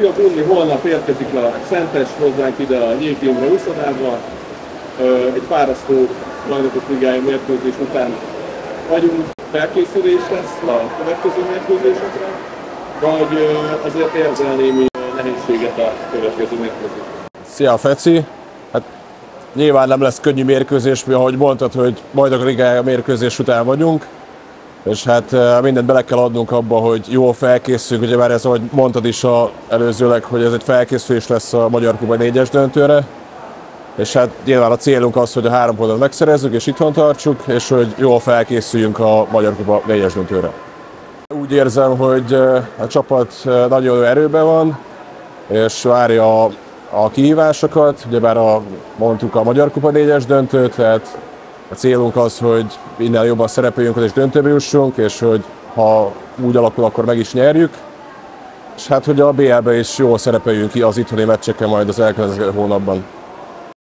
Szia Brunni, holnap érkezik a Szentes hozzánk ide a Nyílt Imre úszodába. Egy fárasztó bajnokok ligája mérkőzés után vagyunk. Felkészülés lesz a következő mérkőzésekre, vagy azért érzel némi nehézséget a következő mérkőzésre? Szia Feci! Hát nyilván nem lesz könnyű mérkőzés, mi ahogy mondtad, hogy majd a ligája mérkőzés után vagyunk, és hát mindent bele kell adnunk abba, hogy jól felkészüljünk, ugye már ez, ahogy mondtad is a, előzőleg, hogy ez egy felkészülés lesz a Magyar Kuba 4-es döntőre, és hát nyilván a célunk az, hogy a három pontot megszerezzük és itthon tartsuk, és hogy jól felkészüljünk a Magyar Kuba 4-es döntőre. Úgy érzem, hogy a csapat nagyon jó erőben van, és várja a, a kihívásokat. Ugyebár a, mondtuk a Magyar Kupa 4-es döntőt, tehát a célunk az, hogy minden jobban szerepeljünk, és döntőbe jussunk, és hogy ha úgy alakul, akkor meg is nyerjük. És hát, hogy a BL-be is jól szerepeljünk ki az itthoni meccseken majd az elkövetkező hónapban.